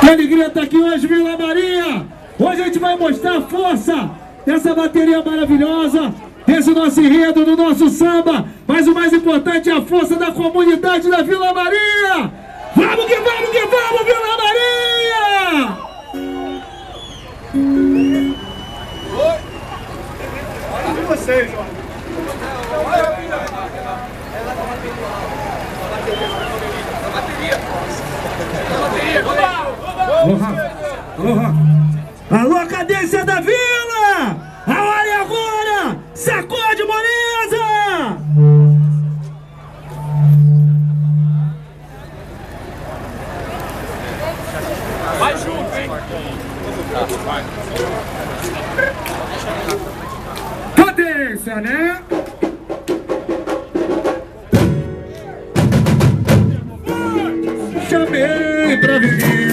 Que alegria estar aqui hoje, Vila Maria! Hoje a gente vai mostrar a força dessa bateria maravilhosa, desse nosso enredo, do nosso samba, mas o mais importante é a força da comunidade da Vila Maria! Vamos que vamos que vamos, Vila Maria! Oi! Vocês, ó. Alô, Alô, cadência da vila! A hora é agora! Sacode, moleza! Vai junto, hein? Cadência, né? Chamei pra avenida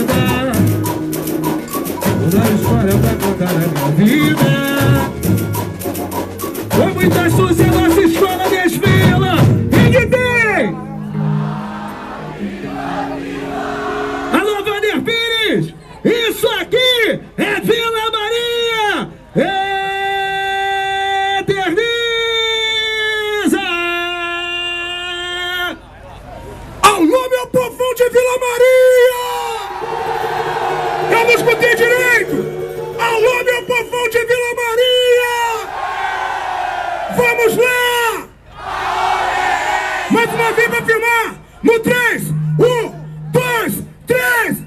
Toda história pra contar a minha vida Foi muita suja nossa escola desfila E que tem? Alô, Vander Pires! Isso aqui é Vila Maria! Eterniza! Alô, meu povão de Vila Maria! Eu não escutei Uma vez pra filmar! No 3, 1, 2, 3!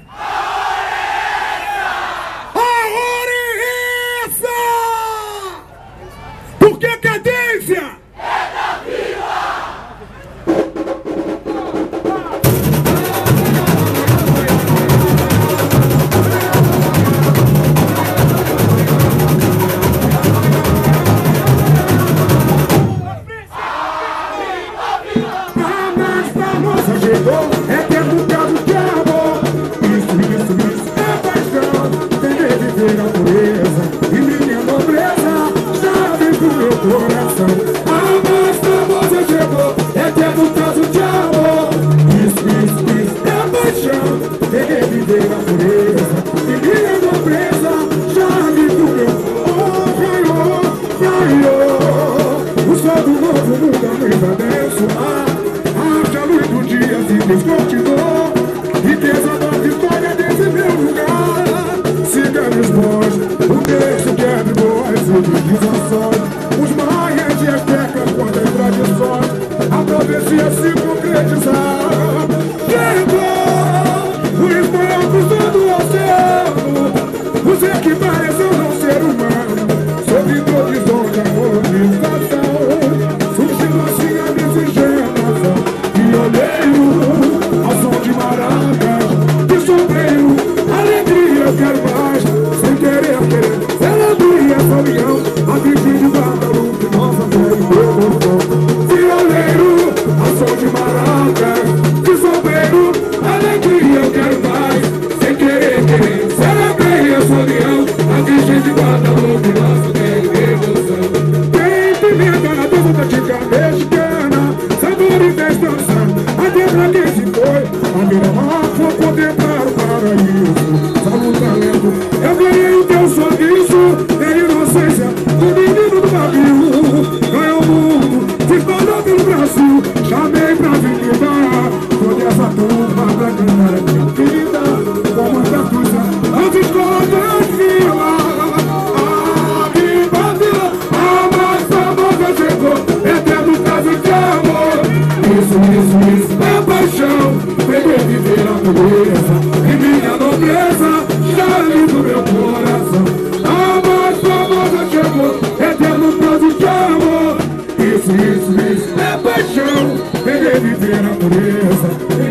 A hora é essa! Porque a cadência descortinou Riqueza da vitória desse meu lugar Siga meus bons, o berço que de boas civilizações Os maias e as tecas quantas tradições A profecia se concretizar Chegou o espanhol cruzando o oceano Os equipares não ser humano Sob horizonte a colonização isso, isso é paixão. Querer viver a natureza